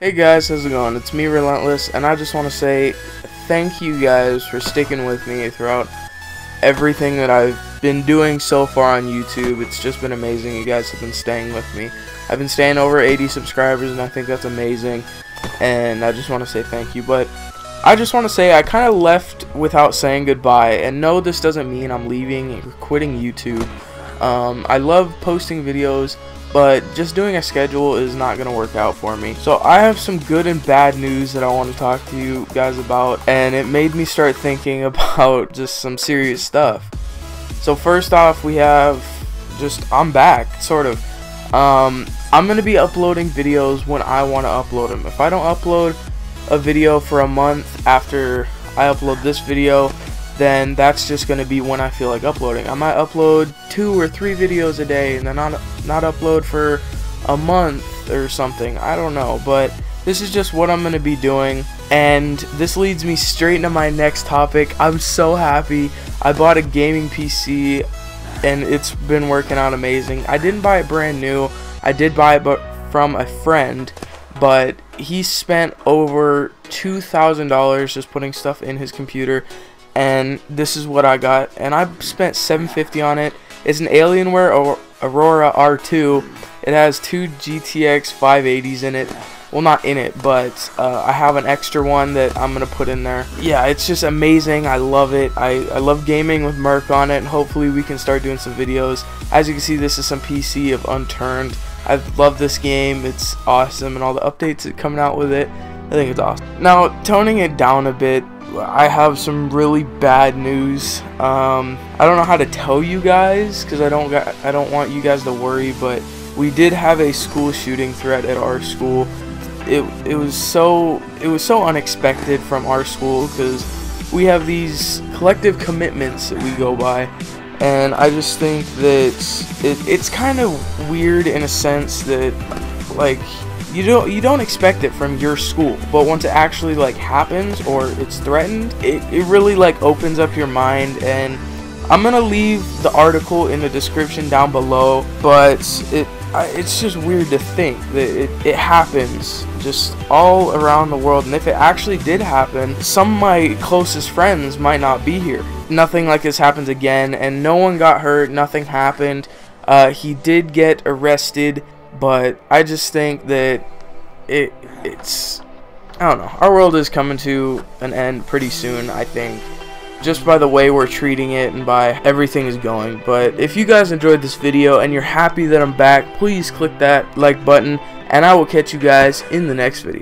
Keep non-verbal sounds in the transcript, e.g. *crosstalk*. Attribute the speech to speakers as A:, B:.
A: Hey guys, how's it going? It's me, Relentless, and I just want to say thank you guys for sticking with me throughout everything that I've been doing so far on YouTube. It's just been amazing. You guys have been staying with me. I've been staying over 80 subscribers, and I think that's amazing. And I just want to say thank you. But I just want to say I kind of left without saying goodbye. And no, this doesn't mean I'm leaving or quitting YouTube. Um, I love posting videos but just doing a schedule is not going to work out for me. So I have some good and bad news that I want to talk to you guys about, and it made me start thinking *laughs* about just some serious stuff. So first off, we have just, I'm back, sort of. Um, I'm to be uploading videos when I want to upload them. If I don't upload a video for a month after I upload this video, then that's just going to be when I feel like uploading. I might upload two or three videos a day and then not, not upload for a month or something. I don't know, but this is just what I'm going to be doing. And this leads me straight into my next topic. I'm so happy. I bought a gaming PC and it's been working out amazing. I didn't buy it brand new. I did buy it but from a friend, but he spent over $2,000 just putting stuff in his computer and this is what I got and I spent 750 on it. It's an Alienware Aurora R2 it has two GTX 580s in it. Well not in it but uh, I have an extra one that I'm gonna put in there. Yeah it's just amazing. I love it. I, I love gaming with Merc on it and hopefully we can start doing some videos. As you can see this is some PC of Unturned I love this game it's awesome and all the updates that coming out with it I think it's awesome now toning it down a bit I have some really bad news. Um, I don't know how to tell you guys because I don't got, I don't want you guys to worry, but we did have a school shooting threat at our school. It it was so it was so unexpected from our school because we have these collective commitments that we go by, and I just think that it, it's kind of weird in a sense that like you don't you don't expect it from your school. But once it actually like happens or it's threatened it, it really like opens up your mind. And i'm gonna leave the article in the description down below but it it's just weird to think that it, it happens just all around the world and if it actually did happen some of my closest friends might not be here nothing like this happens again and no one got hurt nothing happened uh, he did get arrested but I just think that it it's I don't know. Our world is coming to an end pretty soon, I think. Just by the way we're treating it and by everything is going. But if you guys enjoyed this video and you're happy that I'm back, please click that like button and I will catch you guys in the next video.